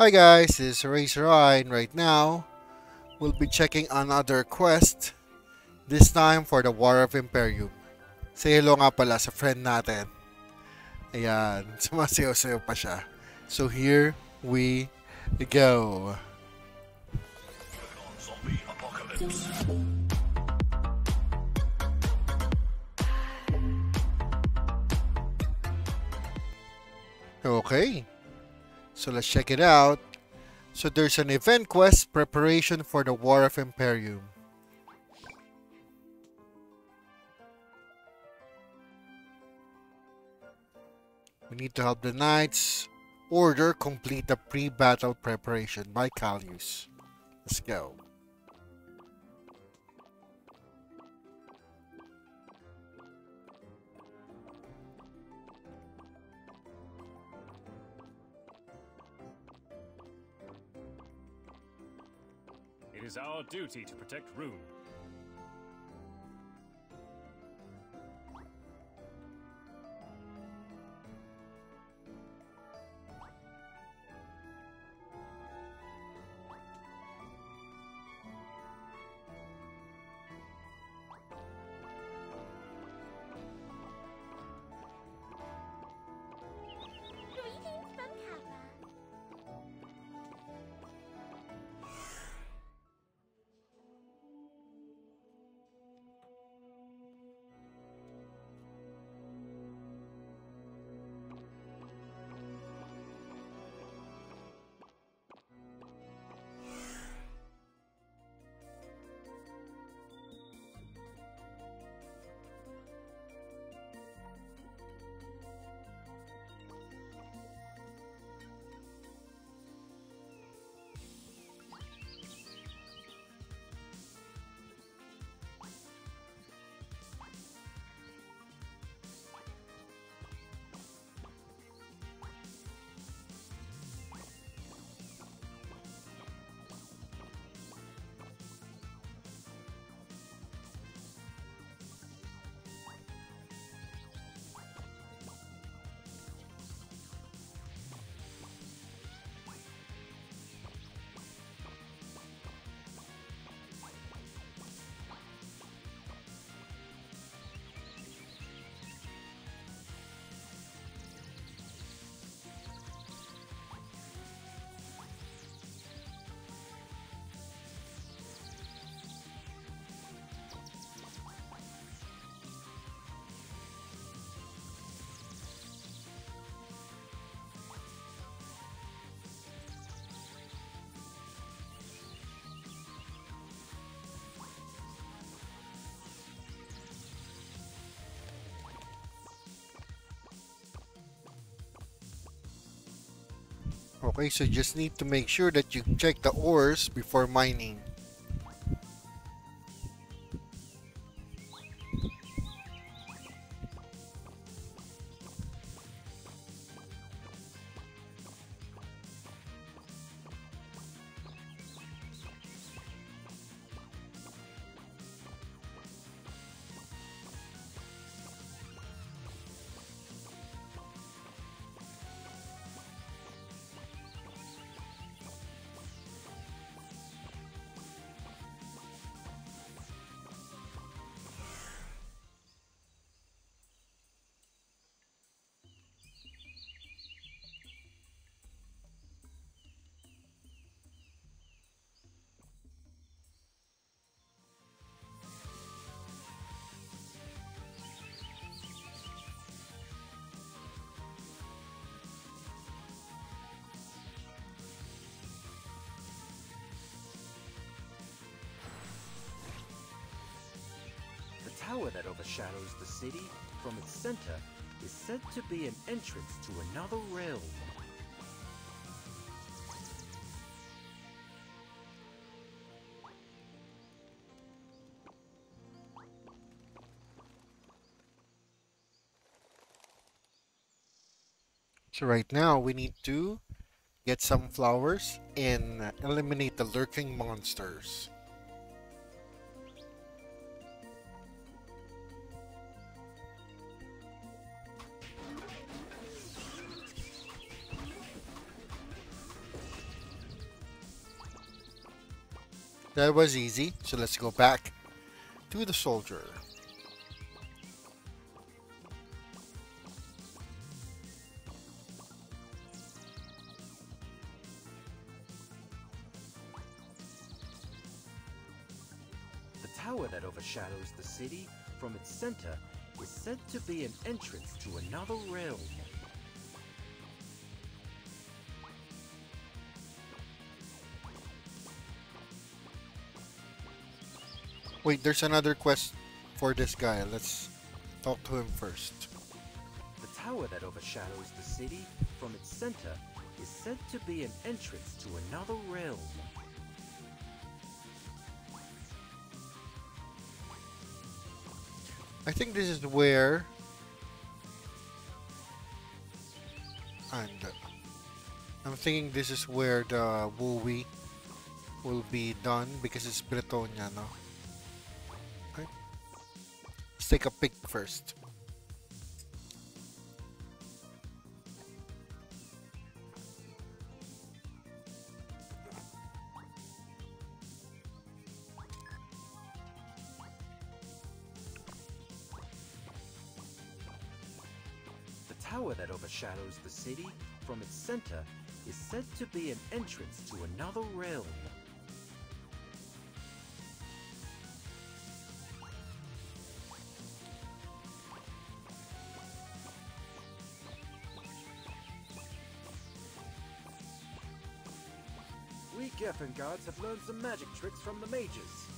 Hi guys, this is Eraser Eye and right now we'll be checking another quest this time for the War of Emperium. Say hello nga pala sa friend natin. Ayan, sumasayaw-sayaw pa siya. So here we go. Okay, so let's check it out. So there's an event quest, preparation for the War of Emperium. We need to help the knights order complete the pre-battle preparation by Callius. Let's go. Is our duty to protect Rune. Okay, so you just need to make sure that you check the ores before mining. Tower that overshadows the city from its center is said to be an entrance to another realm. So right now we need to get some flowers and eliminate the lurking monsters. That was easy. So let's go back to the soldier. The tower that overshadows the city from its center is said to be an entrance to another realm. Wait, there's another quest for this guy. Let's talk to him first. The tower that overshadows the city from its center is said to be an entrance to another realm. I think this is where. And uh, I'm thinking this is where the Wooey will be done because it's Bretonia, no? Take a pic first. The tower that overshadows the city from its center is said to be an entrance to another realm. We Geffen guards have learned some magic tricks from the mages.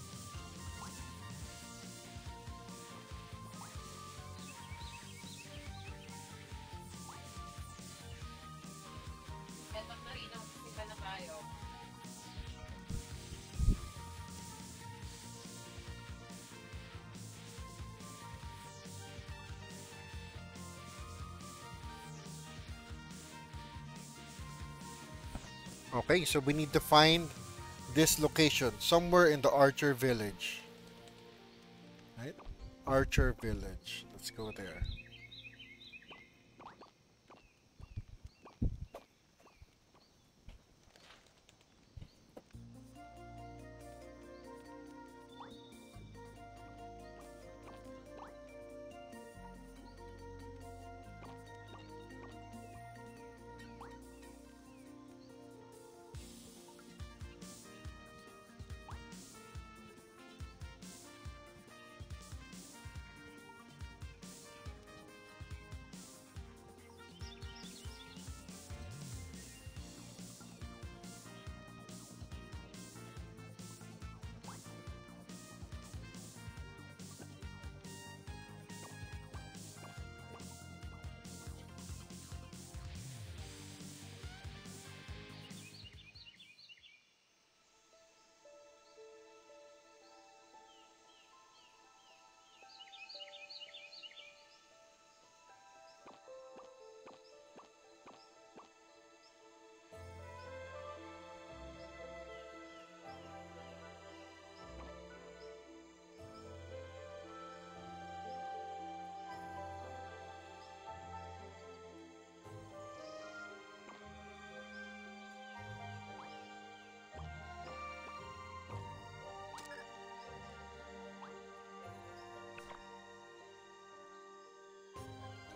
Okay, so we need to find this location somewhere in the Archer Village. Right? Archer Village. Let's go there.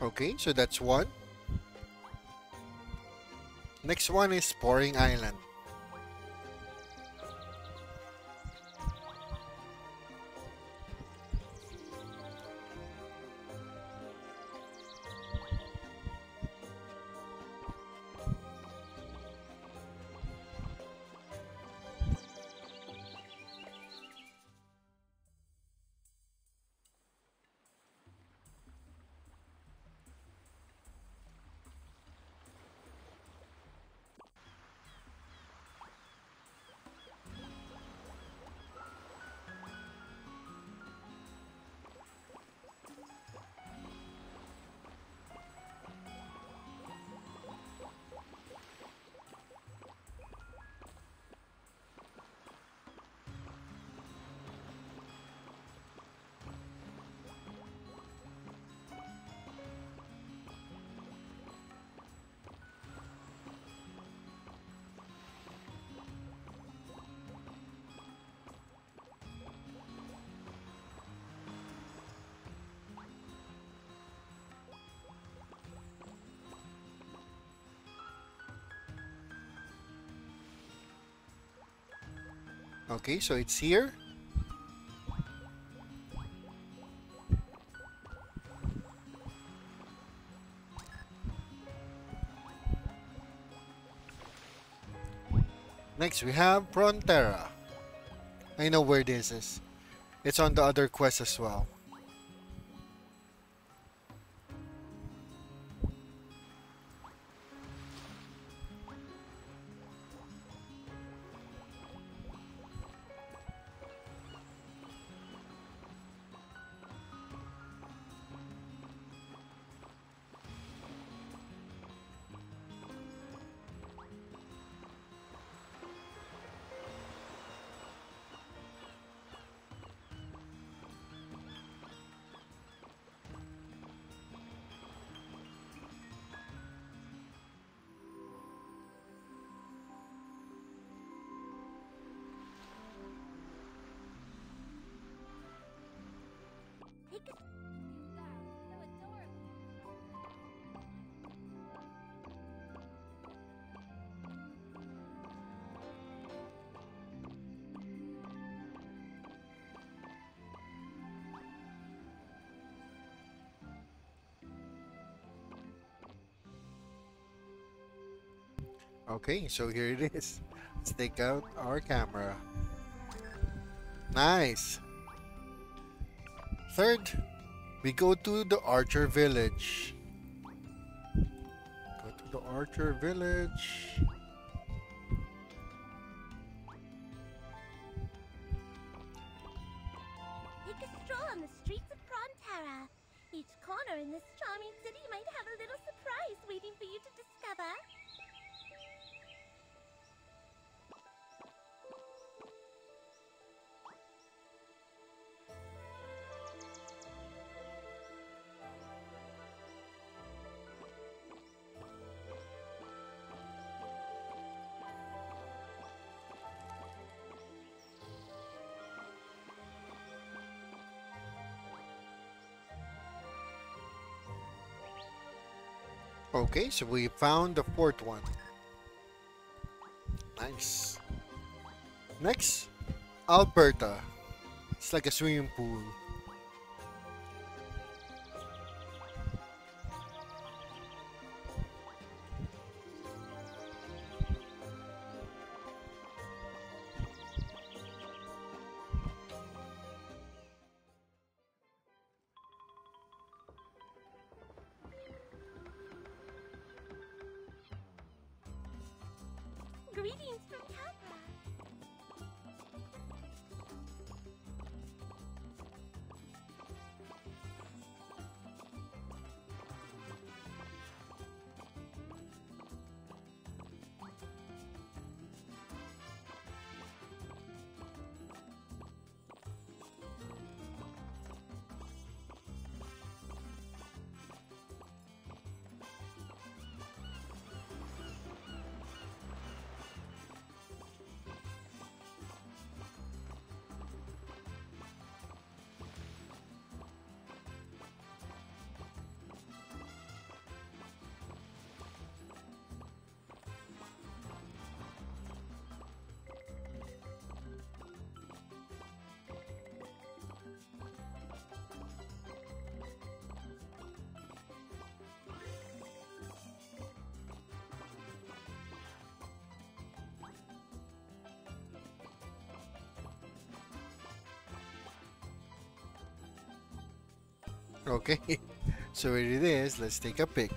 Okay, so that's one. Next one is Pouring Island. Okay, so it's here. Next, we have Prontera. I know where this is. It's on the other quest as well. Okay, so here it is. Let's take out our camera. Nice. Third, we go to the Archer Village. Go to the Archer Village. Take a stroll on the streets of Prontera. Each corner in this charming city might have a little surprise waiting for you to discover. Okay, so we found the fourth one. Nice. Next, Alberta. It's like a swimming pool. Okay, so it is. Let's take a pic.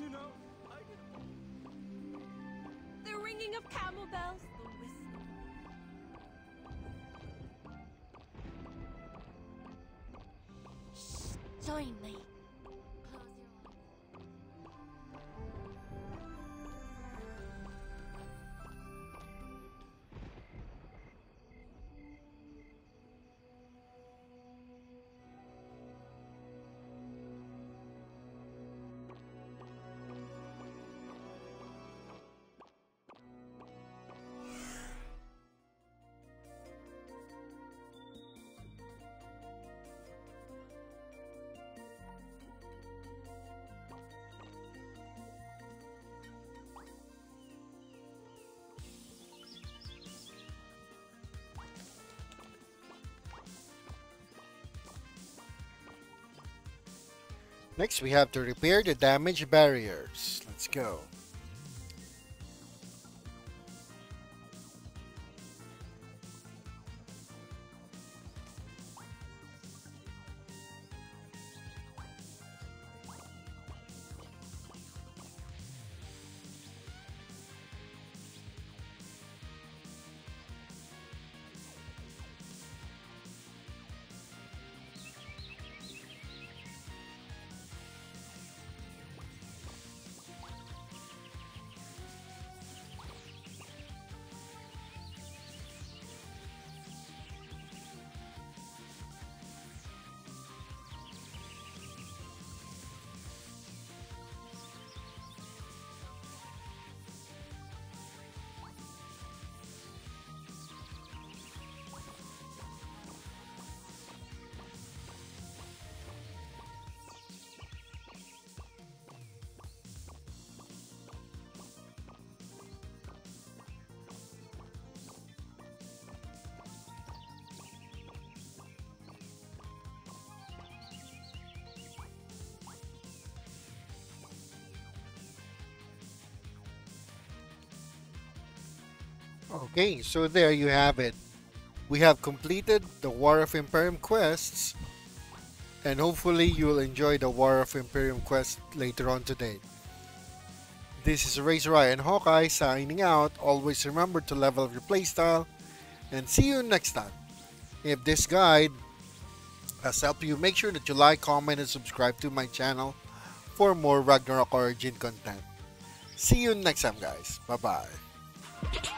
You know, I did The ringing of camel bells, the whistle. Shh, join me. Next, we have to repair the damaged barriers. Let's go. Okay, so there you have it. We have completed the War of Emperium quests, and hopefully you'll enjoy the War of Emperium quest later on today. This is Eraser Eye and Hawkeye signing out. Always remember to level up your playstyle, and see you next time. If this guide has helped you, make sure that you like, comment, and subscribe to my channel for more Ragnarok Origin content. See you next time, guys. Bye bye.